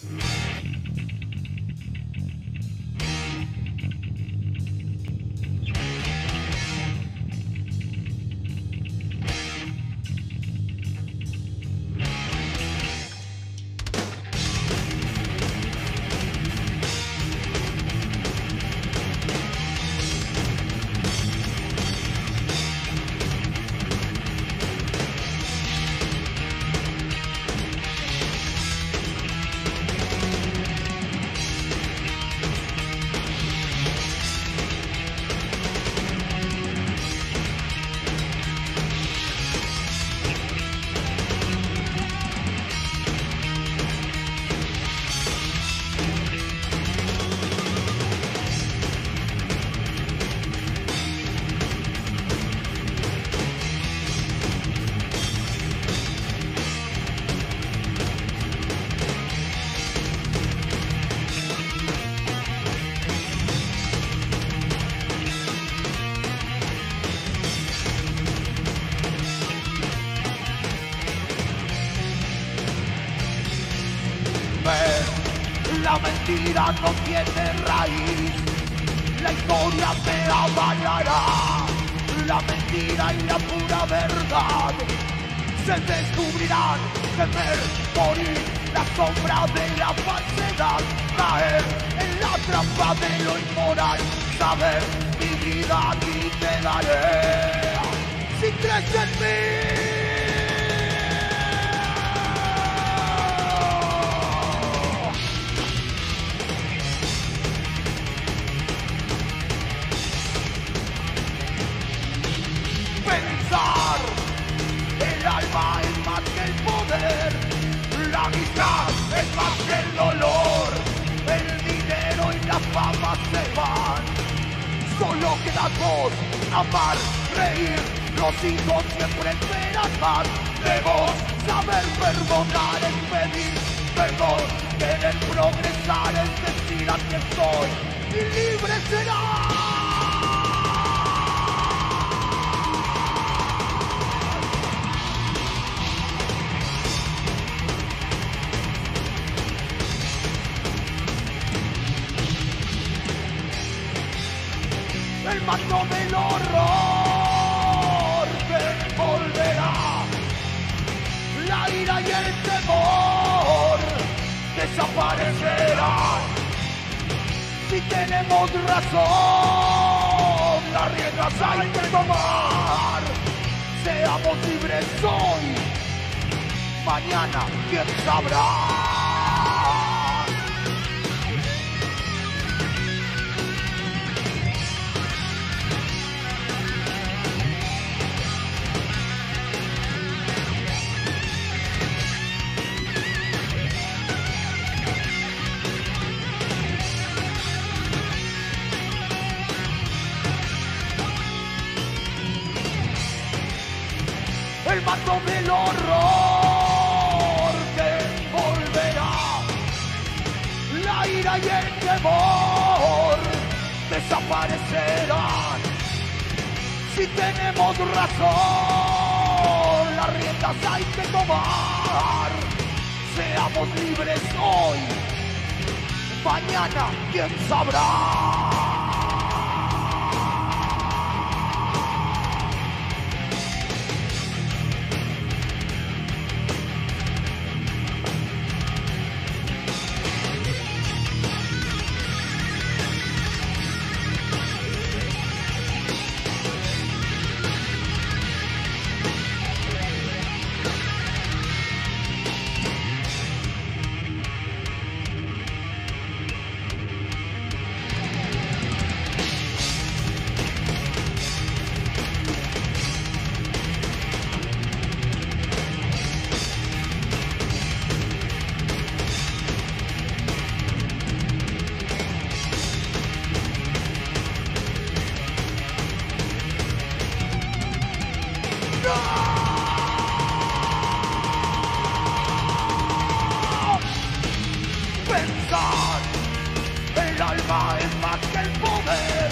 Peace. La mentira no tiene raíz, la historia te avalará. La mentira y la pura verdad se descubrirán, temer, morir, la sombra de la falsedad, caer en la trampa de lo inmoral, saber mi vida aquí te daré. Si crees en mí. Solo queda dos, amar, reír. Los hijos siempre esperan más. Debo saber perdonar es pedir perdón. Querer progresar es decir aquí estoy y libre será. El manto del horror que volverá. La ira y el temor desaparecerán. Si tenemos razón, las riendas hay que tomar. Seamos libres hoy, mañana quién sabrá. El del horror que volverá. La ira y el temor desaparecerán. Si tenemos razón, las riendas hay que tomar. Seamos libres hoy, mañana quién sabrá. Alma es más que el poder,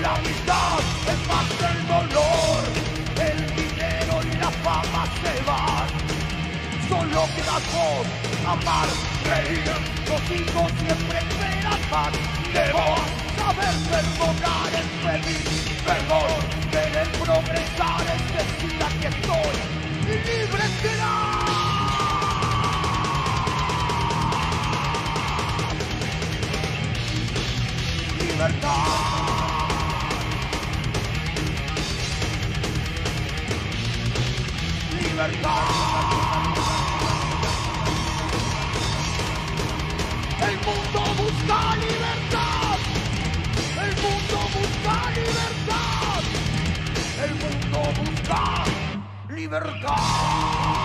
la amistad es más que el dolor. El dinero y la fama se van, solo queda voz amar, reír, los hijos siempre esperan más. Debo saber perdonar, es pedir perdón, querer progresar, Libertad. El mundo busca libertad. El mundo busca libertad. El mundo busca libertad.